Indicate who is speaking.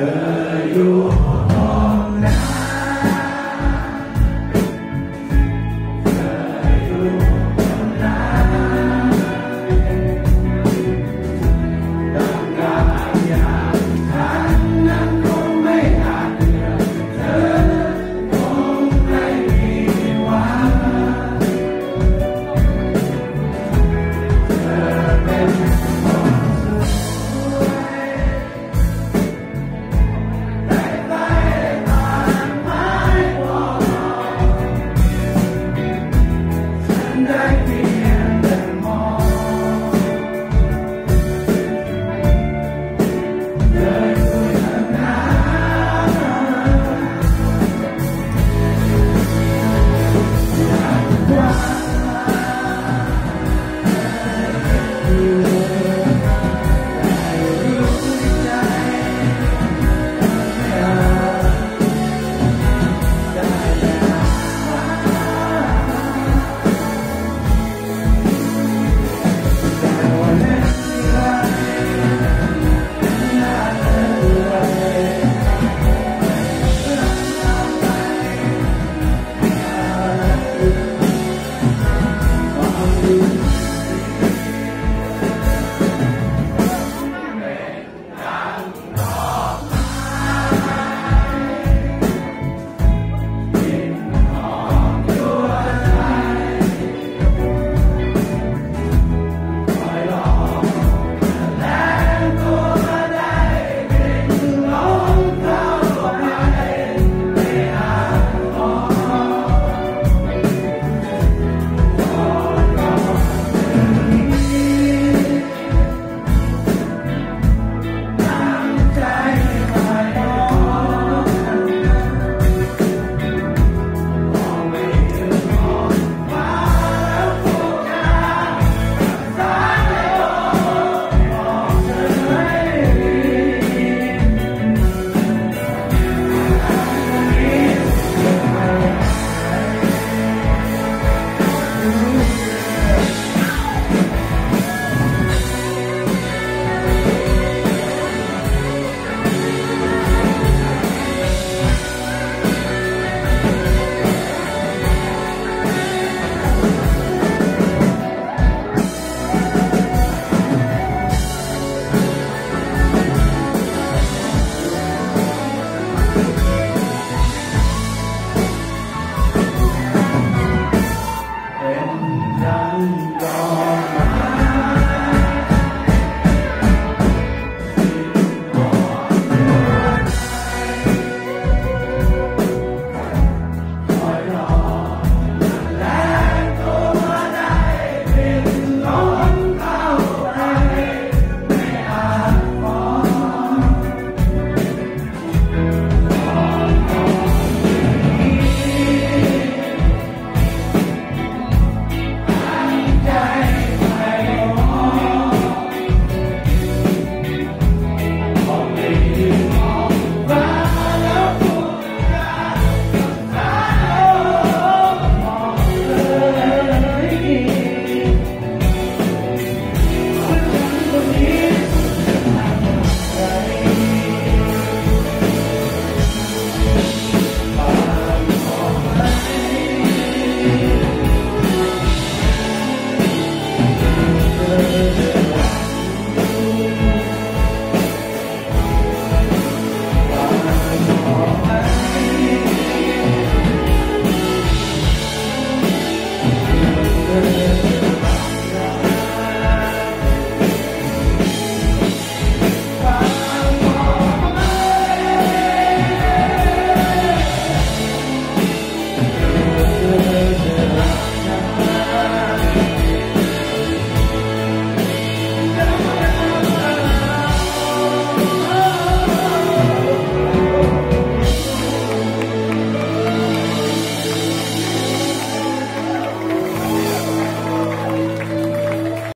Speaker 1: Yeah, you.